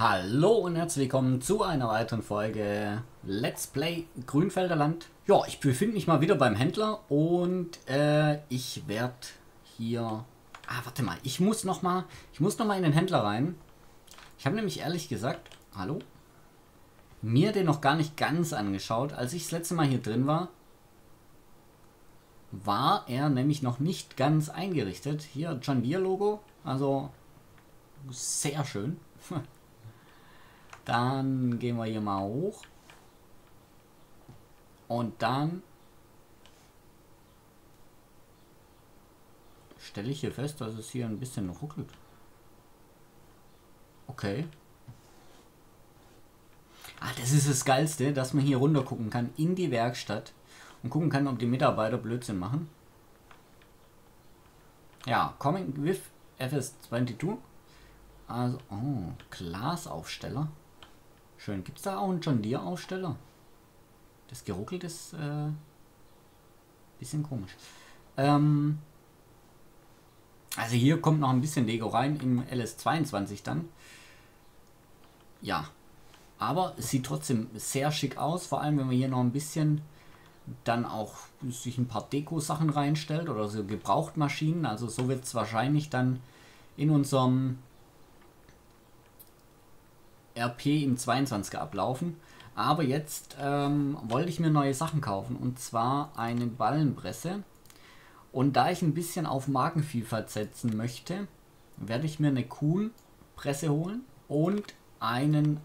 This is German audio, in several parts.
Hallo und herzlich willkommen zu einer weiteren Folge Let's Play Grünfelder Land. Ja, ich befinde mich mal wieder beim Händler und äh, ich werde hier... Ah, warte mal, ich muss noch mal, ich muss noch in den Händler rein. Ich habe nämlich ehrlich gesagt, hallo, mir den noch gar nicht ganz angeschaut. Als ich das letzte Mal hier drin war, war er nämlich noch nicht ganz eingerichtet. Hier John Deere Logo, also sehr schön. Dann gehen wir hier mal hoch. Und dann stelle ich hier fest, dass es hier ein bisschen ruckelt. Okay. Ah, das ist das Geilste, dass man hier runter gucken kann in die Werkstatt und gucken kann, ob die Mitarbeiter Blödsinn machen. Ja, Coming with FS22. Also, oh, Glasaufsteller. Schön. Gibt es da auch einen John Deere Aufsteller? Das geruckelt ist äh, bisschen komisch. Ähm, also hier kommt noch ein bisschen Lego rein im LS22 dann. Ja, aber es sieht trotzdem sehr schick aus, vor allem wenn man hier noch ein bisschen dann auch sich ein paar Deko-Sachen reinstellt oder so Gebrauchtmaschinen. Also so wird es wahrscheinlich dann in unserem RP im 22er ablaufen. Aber jetzt ähm, wollte ich mir neue Sachen kaufen und zwar eine Ballenpresse. Und da ich ein bisschen auf Markenvielfalt setzen möchte, werde ich mir eine Kuhn-Presse holen und einen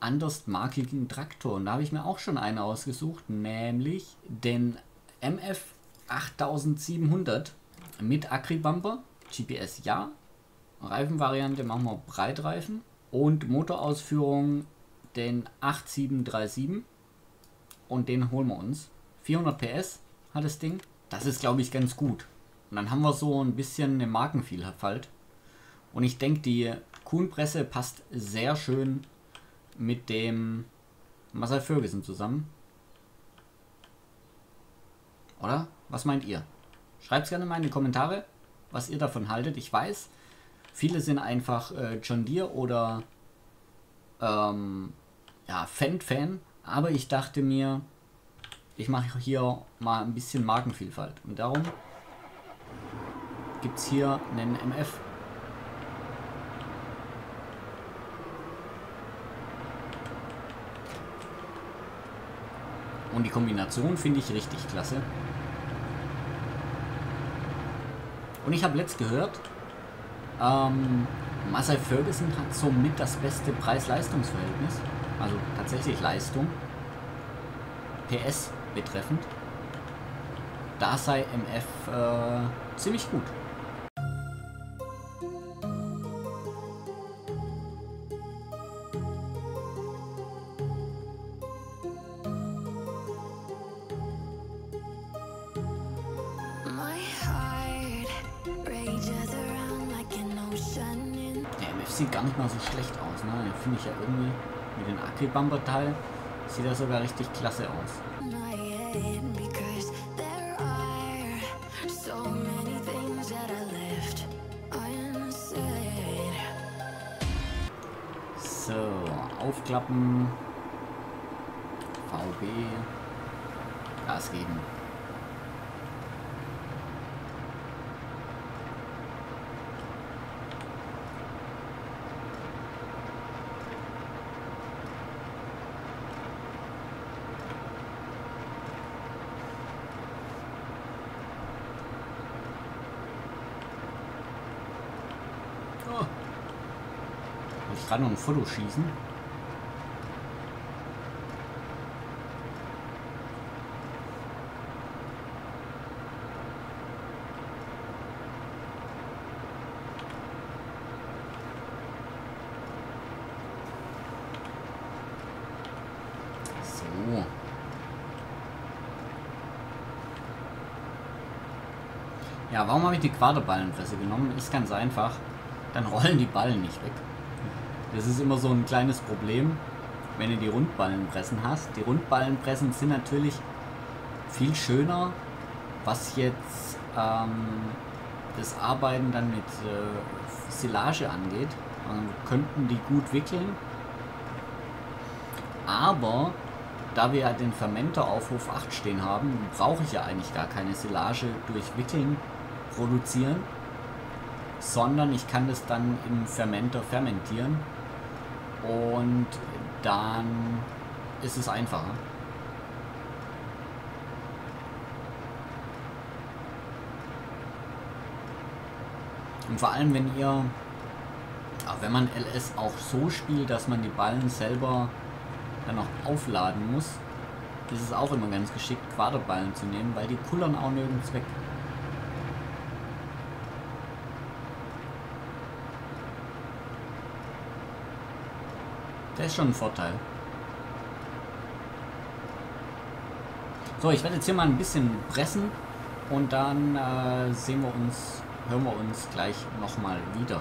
andersmarkigen Traktor. Und da habe ich mir auch schon einen ausgesucht, nämlich den MF 8700 mit Agribumper, GPS ja, Reifenvariante machen wir Breitreifen und Motorausführung den 8737 und den holen wir uns. 400 PS hat das Ding. Das ist glaube ich ganz gut. Und dann haben wir so ein bisschen eine Markenvielfalt. Und ich denke, die Kuhnpresse passt sehr schön mit dem Marcel Ferguson zusammen. Oder? Was meint ihr? Schreibt es gerne mal in die Kommentare, was ihr davon haltet. Ich weiß, viele sind einfach äh, John Deere oder ähm, ja, Fendt-Fan, aber ich dachte mir, ich mache hier mal ein bisschen Markenvielfalt. Und darum gibt es hier einen MF Und die Kombination finde ich richtig klasse. Und ich habe letzt gehört, ähm, Marcel Ferguson hat somit das beste Preis-Leistungs-Verhältnis. Also tatsächlich Leistung. PS betreffend. Da sei MF äh, ziemlich gut. Finde ich ja irgendwie mit dem Acrylbumper-Teil sieht er sogar richtig klasse aus. So, aufklappen. VB. Gas geben. Gerade noch ein Foto schießen. So. Ja, warum habe ich die Quaderballenpresse genommen? Ist ganz einfach. Dann rollen die Ballen nicht weg. Das ist immer so ein kleines Problem, wenn du die Rundballenpressen hast. Die Rundballenpressen sind natürlich viel schöner, was jetzt ähm, das Arbeiten dann mit äh, Silage angeht. Also könnten die gut wickeln, Aber da wir ja den Fermenter auf Hof 8 stehen haben, brauche ich ja eigentlich gar keine Silage durch Wickeln produzieren, sondern ich kann das dann im Fermenter fermentieren und dann ist es einfacher. Und vor allem, wenn ihr, wenn man LS auch so spielt, dass man die Ballen selber dann noch aufladen muss, ist es auch immer ganz geschickt, Quaderballen zu nehmen, weil die kullern auch nirgends weg. Der ist schon ein Vorteil. So, ich werde jetzt hier mal ein bisschen pressen und dann äh, sehen wir uns, hören wir uns gleich nochmal wieder.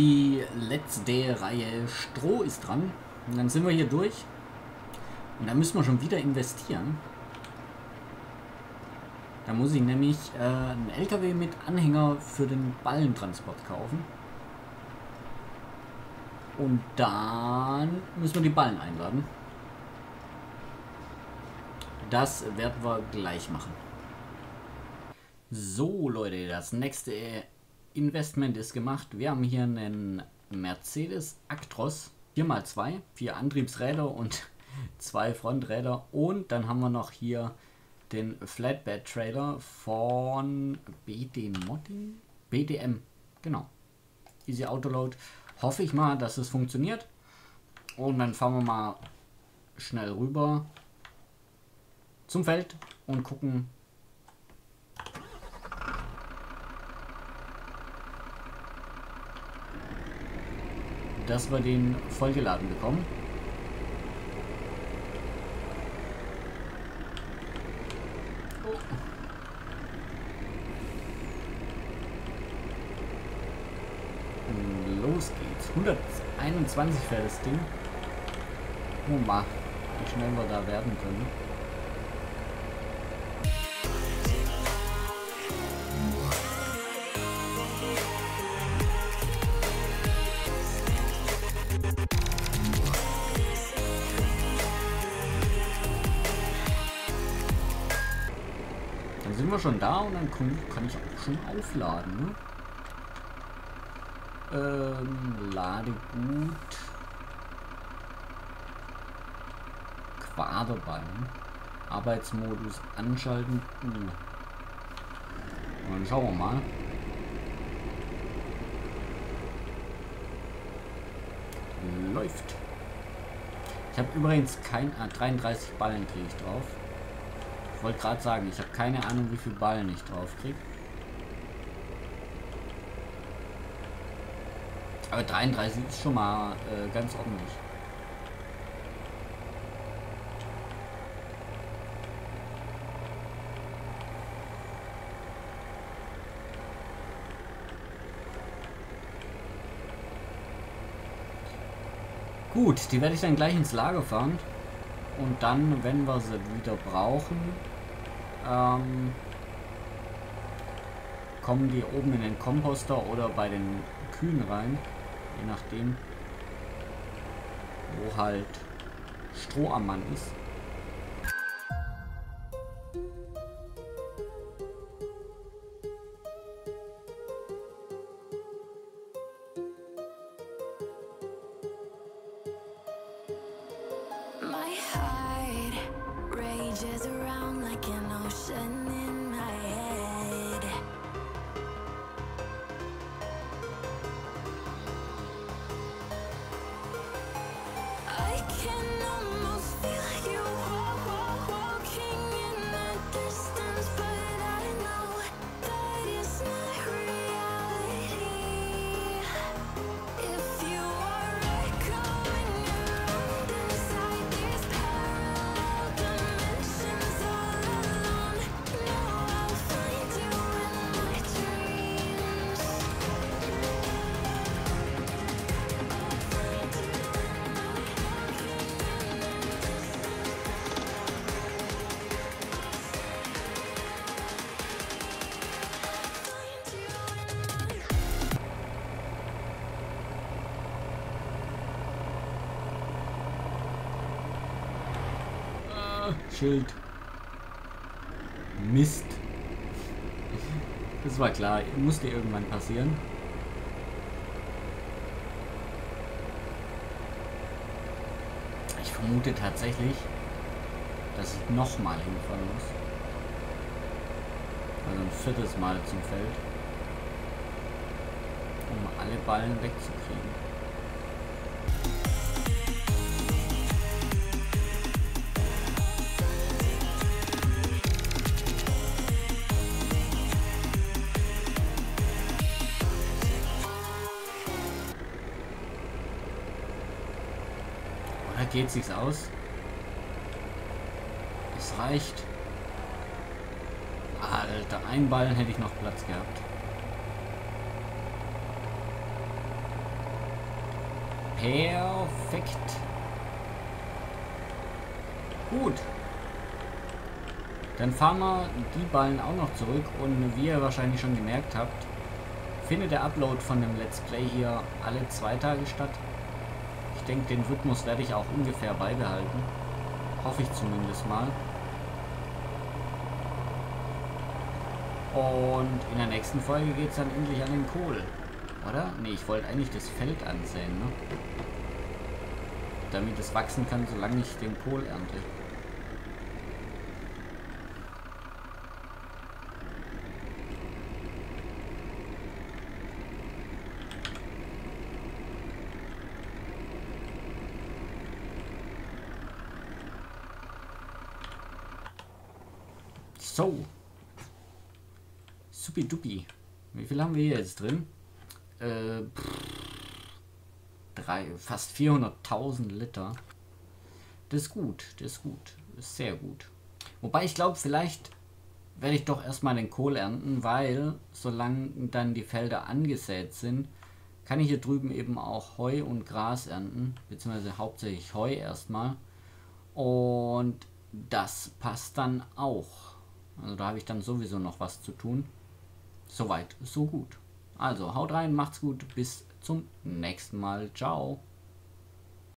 Die letzte Reihe Stroh ist dran. Und dann sind wir hier durch. Und dann müssen wir schon wieder investieren. Da muss ich nämlich äh, einen LKW mit Anhänger für den Ballentransport kaufen. Und dann müssen wir die Ballen einladen. Das werden wir gleich machen. So Leute, das nächste Investment ist gemacht. Wir haben hier einen Mercedes Actros 4x2, vier Antriebsräder und zwei Fronträder. Und dann haben wir noch hier den Flatbed Trailer von BD Modding? BDM, genau. Easy Autoload. Hoffe ich mal, dass es funktioniert. Und dann fahren wir mal schnell rüber zum Feld und gucken, dass wir den vollgeladen bekommen. Los geht's. 121 fährt das Ding. Oh, mal, wie schnell wir da werden können. Sind wir schon da und dann kann ich auch schon aufladen. Ne? Ähm, Ladegut. Quaderballen. Arbeitsmodus anschalten. Uh. dann schauen wir mal. Läuft. Ich habe übrigens kein ah, 33 Ballen kriege ich drauf. Ich wollte gerade sagen, ich habe keine Ahnung, wie viel Ballen ich drauf kriege. Aber 33 ist schon mal äh, ganz ordentlich. Gut, die werde ich dann gleich ins Lager fahren. Und dann, wenn wir sie wieder brauchen, ähm, kommen die oben in den Komposter oder bei den Kühen rein, je nachdem, wo halt Stroh am Mann ist. Schild. Mist. Das war klar, musste irgendwann passieren. Ich vermute tatsächlich, dass ich nochmal hinfahren muss. Also ein viertes Mal zum Feld. Um alle Ballen wegzukriegen. Geht sich's aus. Es reicht. Alter, ein Ballen hätte ich noch Platz gehabt. Perfekt. Gut. Dann fahren wir die Ballen auch noch zurück und wie ihr wahrscheinlich schon gemerkt habt, findet der Upload von dem Let's Play hier alle zwei Tage statt. Denke, den Rhythmus werde ich auch ungefähr beibehalten. Hoffe ich zumindest mal. Und in der nächsten Folge geht es dann endlich an den Kohl. Oder? Ne, ich wollte eigentlich das Feld ansehen, ne? Damit es wachsen kann, solange ich den Kohl ernte. So. Supidupi. Wie viel haben wir hier jetzt drin? Äh, drei, fast 400.000 Liter. Das ist gut, das ist gut. Das ist sehr gut. Wobei ich glaube, vielleicht werde ich doch erstmal den Kohl ernten, weil solange dann die Felder angesät sind, kann ich hier drüben eben auch Heu und Gras ernten, beziehungsweise hauptsächlich Heu erstmal. Und das passt dann auch. Also da habe ich dann sowieso noch was zu tun. Soweit, so gut. Also haut rein, macht's gut, bis zum nächsten Mal. Ciao.